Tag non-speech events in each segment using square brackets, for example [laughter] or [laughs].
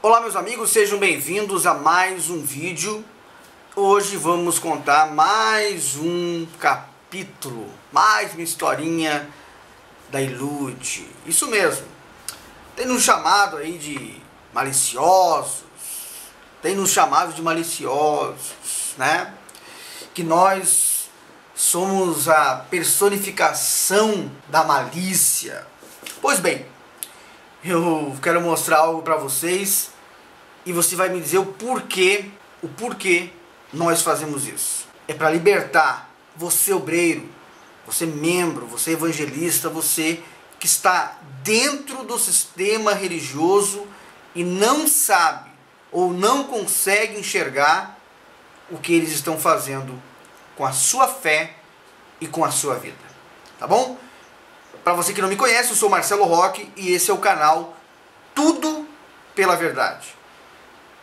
Olá meus amigos, sejam bem-vindos a mais um vídeo. Hoje vamos contar mais um capítulo, mais uma historinha da Ilude. Isso mesmo. Tem nos chamado aí de maliciosos, tem nos chamado de maliciosos, né? Que nós somos a personificação da malícia. Pois bem, eu quero mostrar algo para vocês e você vai me dizer o porquê, o porquê nós fazemos isso. É para libertar você obreiro, você membro, você evangelista, você que está dentro do sistema religioso e não sabe ou não consegue enxergar o que eles estão fazendo com a sua fé e com a sua vida. Tá bom? Para você que não me conhece, eu sou Marcelo Roque e esse é o canal Tudo pela Verdade.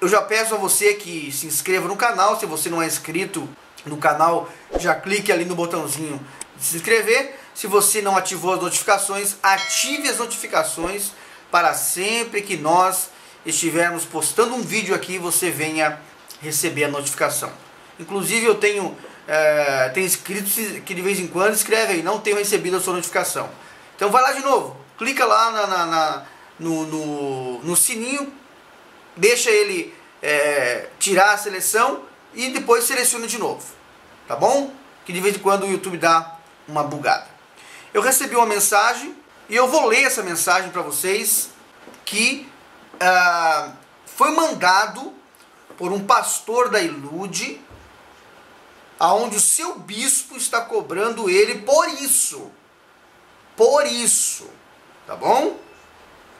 Eu já peço a você que se inscreva no canal, se você não é inscrito no canal, já clique ali no botãozinho de se inscrever. Se você não ativou as notificações, ative as notificações para sempre que nós estivermos postando um vídeo aqui, você venha receber a notificação. Inclusive eu tenho, é, tenho inscritos que de vez em quando escrevem não tenho recebido a sua notificação. Então vai lá de novo, clica lá na, na, na no, no, no, sininho, deixa ele é, tirar a seleção e depois seleciona de novo. Tá bom? Que de vez em quando o YouTube dá uma bugada. Eu recebi uma mensagem e eu vou ler essa mensagem para vocês que ah, foi mandado por um pastor da Ilude, aonde o seu bispo está cobrando ele por isso por isso, tá bom?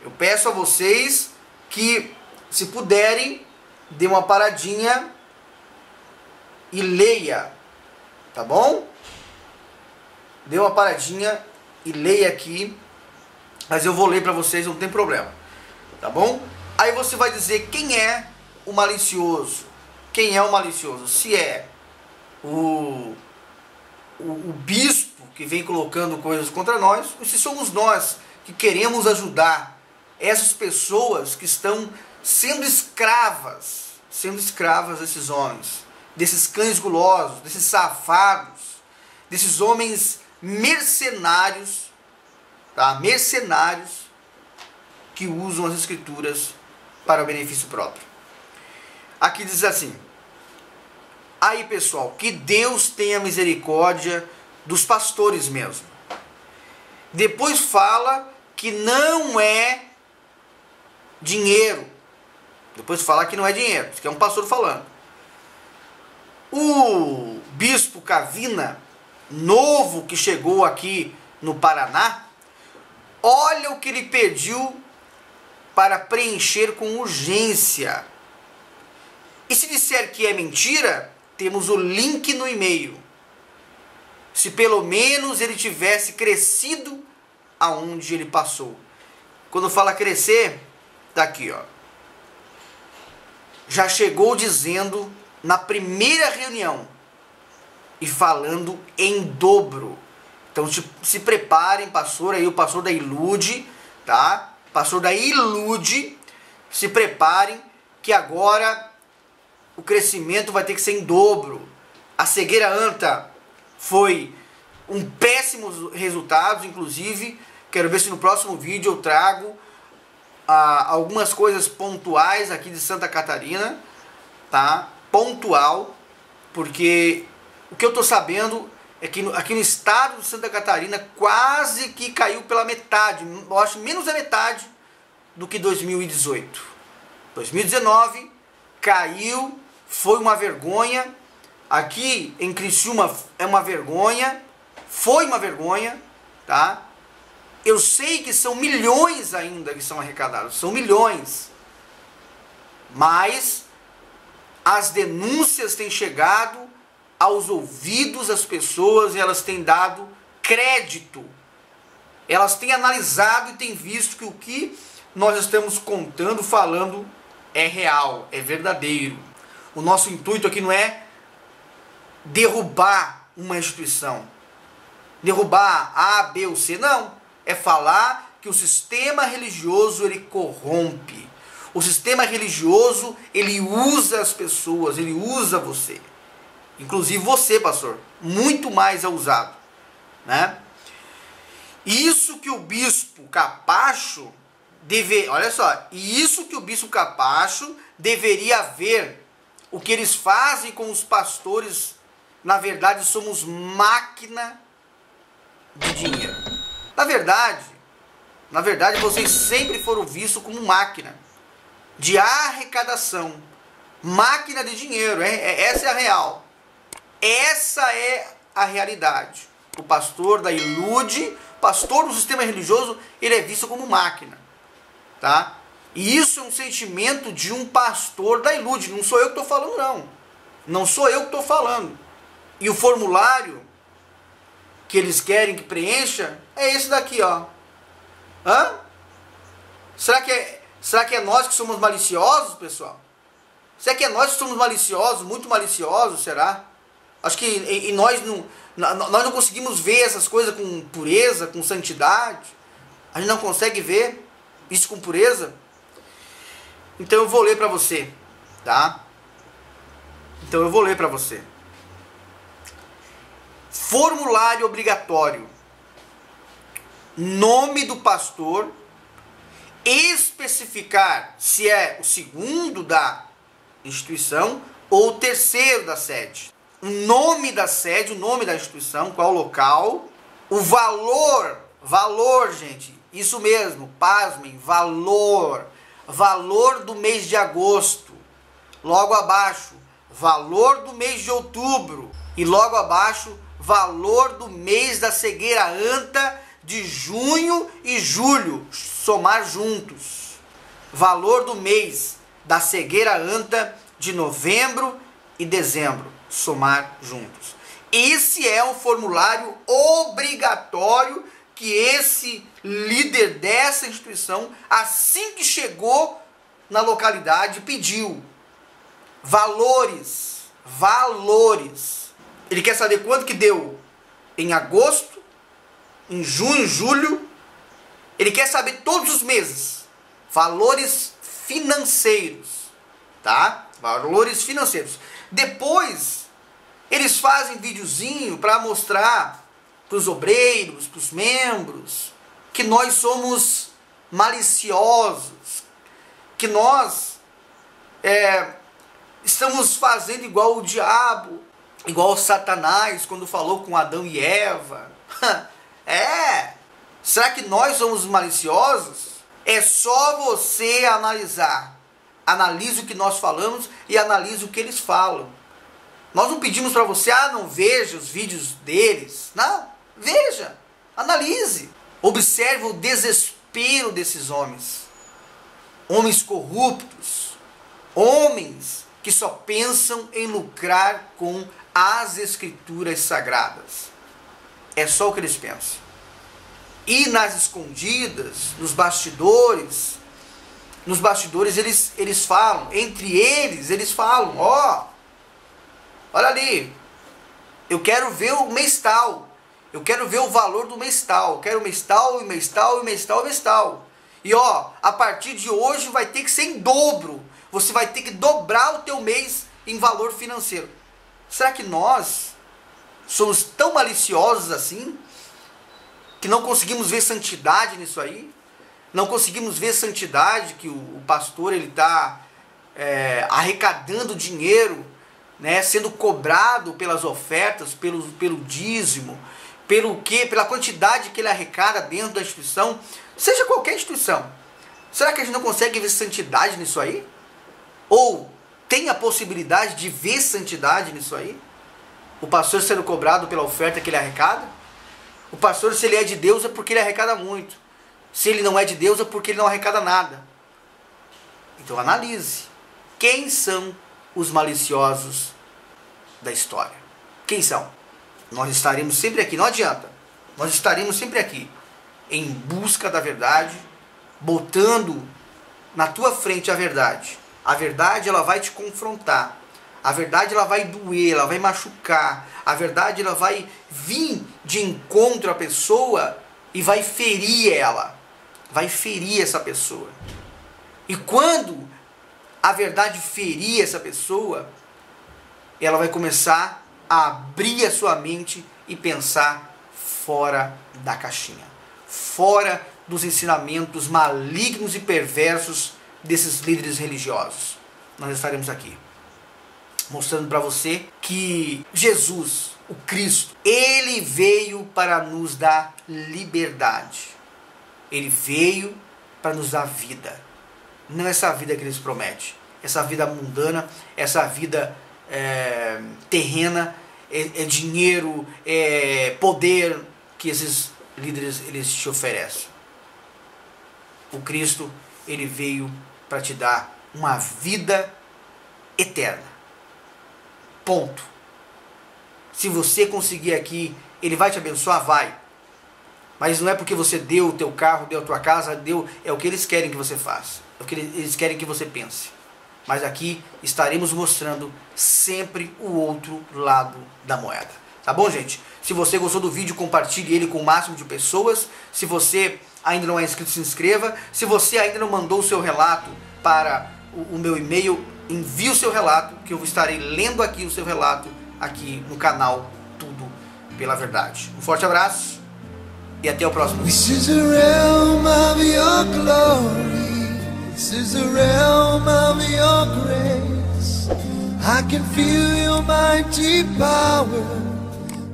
Eu peço a vocês que, se puderem, dê uma paradinha e leia, tá bom? Dê uma paradinha e leia aqui, mas eu vou ler para vocês, não tem problema, tá bom? Aí você vai dizer quem é o malicioso. Quem é o malicioso? Se é o, o, o bispo que vem colocando coisas contra nós, ou se somos nós que queremos ajudar essas pessoas que estão sendo escravas, sendo escravas desses homens, desses cães gulosos, desses safados, desses homens mercenários, tá? Mercenários que usam as escrituras para o benefício próprio. Aqui diz assim: Aí, pessoal, que Deus tenha misericórdia dos pastores mesmo. Depois fala que não é dinheiro. Depois fala que não é dinheiro, isso é um pastor falando. O bispo Cavina, novo que chegou aqui no Paraná, olha o que ele pediu para preencher com urgência. E se disser que é mentira, temos o link no e-mail se pelo menos ele tivesse crescido aonde ele passou. Quando fala crescer, tá aqui, ó. Já chegou dizendo na primeira reunião e falando em dobro. Então se, preparem, pastor aí, o pastor da Ilude, tá? Pastor da Ilude, se preparem que agora o crescimento vai ter que ser em dobro. A cegueira anta foi um péssimo resultado, inclusive. Quero ver se no próximo vídeo eu trago ah, algumas coisas pontuais aqui de Santa Catarina, tá? Pontual, porque o que eu estou sabendo é que no, aqui no estado de Santa Catarina quase que caiu pela metade, eu acho menos da metade do que 2018. 2019 caiu, foi uma vergonha Aqui em Criciúma é uma vergonha, foi uma vergonha, tá? Eu sei que são milhões ainda que são arrecadados, são milhões. Mas as denúncias têm chegado aos ouvidos das pessoas e elas têm dado crédito. Elas têm analisado e têm visto que o que nós estamos contando, falando, é real, é verdadeiro. O nosso intuito aqui não é derrubar uma instituição, derrubar A, B ou C. Não. É falar que o sistema religioso ele corrompe. O sistema religioso, ele usa as pessoas, ele usa você. Inclusive você, pastor, muito mais é usado, né? Isso que o bispo Capacho deve, olha só, isso que o bispo Capacho deveria ver o que eles fazem com os pastores, na verdade somos máquina de dinheiro. Na verdade, na verdade vocês sempre foram vistos como máquina de arrecadação, máquina de dinheiro, é, essa é a real. Essa é a realidade. O pastor da ilude, pastor do sistema religioso, ele é visto como máquina, tá? E isso é um sentimento de um pastor da ilude, não sou eu que estou falando não. Não sou eu que estou falando. E o formulário que eles querem que preencha é esse daqui, ó. Hã? Será que é, será que é nós que somos maliciosos, pessoal? Será que é nós que somos maliciosos, muito maliciosos, será? Acho que e, e nós, não, nós não conseguimos ver essas coisas com pureza, com santidade. A gente não consegue ver isso com pureza. Então eu vou ler para você, tá? Então eu vou ler para você. Formulário obrigatório. Nome do pastor. Especificar se é o segundo da instituição ou o terceiro da sede. O nome da sede, o nome da instituição, qual local, o valor, valor, gente, isso mesmo, pasmem, valor, valor do mês de agosto. Logo abaixo, valor do mês de outubro. E logo abaixo, valor do mês da cegueira anta de junho e julho, somar juntos. Valor do mês da cegueira anta de novembro e dezembro, somar juntos. Esse é um formulário obrigatório que esse líder dessa instituição, assim que chegou na localidade, pediu valores, valores. Ele quer saber quanto que deu em agosto, em junho, julho. Ele quer saber todos os meses, valores financeiros, tá? Valores financeiros. Depois eles fazem videozinho para mostrar para os obreiros, para os membros, que nós somos maliciosos, que nós é, estamos fazendo igual o diabo, igual o Satanás quando falou com Adão e Eva. [laughs] é! Será que nós somos maliciosos? É só você analisar. Analise o que nós falamos e analise o que eles falam. Nós não pedimos para você, ah, não veja os vídeos deles. Não. Veja, analise, observe o desespero desses homens. Homens corruptos, homens que só pensam em lucrar com as escrituras sagradas. É só o que eles pensam. E nas escondidas, nos bastidores, nos bastidores eles, eles falam, entre eles eles falam, ó, oh, olha ali, eu quero ver o mês tal, eu quero ver o valor do mês tal. Eu quero mês tal, e mês tal, e mês tal, e mês tal. E ó, a partir de hoje vai ter que ser em dobro. Você vai ter que dobrar o teu mês em valor financeiro. Será que nós somos tão maliciosos assim? Que não conseguimos ver santidade nisso aí? Não conseguimos ver santidade que o, o pastor ele está é, arrecadando dinheiro, né, sendo cobrado pelas ofertas, pelo, pelo dízimo, pelo que, pela quantidade que ele arrecada dentro da instituição, seja qualquer instituição. Será que a gente não consegue ver santidade nisso aí? Ou tem a possibilidade de ver santidade nisso aí? O pastor sendo cobrado pela oferta que ele arrecada? O pastor, se ele é de Deus, é porque ele arrecada muito. Se ele não é de Deus, é porque ele não arrecada nada. Então analise. Quem são os maliciosos da história? Quem são? Nós estaremos sempre aqui, não adianta. Nós estaremos sempre aqui em busca da verdade, botando na tua frente a verdade. A verdade ela vai te confrontar. A verdade ela vai doer, ela vai machucar. A verdade ela vai vir de encontro à pessoa e vai ferir ela. Vai ferir essa pessoa. E quando a verdade ferir essa pessoa, ela vai começar a abrir a sua mente e pensar fora da caixinha, fora dos ensinamentos malignos e perversos desses líderes religiosos. Nós estaremos aqui mostrando para você que Jesus, o Cristo, ele veio para nos dar liberdade. Ele veio para nos dar vida. Não essa vida que ele nos promete, essa vida mundana, essa vida é, terrena, é, é dinheiro, é poder que esses líderes eles te oferecem. O Cristo, ele veio para te dar uma vida eterna. Ponto. Se você conseguir aqui, ele vai te abençoar, vai. Mas não é porque você deu o teu carro, deu a tua casa, deu, é o que eles querem que você faça. É o que eles querem que você pense. Mas aqui estaremos mostrando sempre o outro lado da moeda. Tá bom, gente? Se você gostou do vídeo, compartilhe ele com o máximo de pessoas. Se você ainda não é inscrito, se inscreva. Se você ainda não mandou o seu relato para o, meu e-mail, envie o seu relato, que eu estarei lendo aqui o seu relato aqui no canal Tudo pela Verdade. Um forte abraço e até o próximo vídeo. I can feel your mighty power.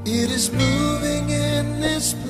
It is moving in this place.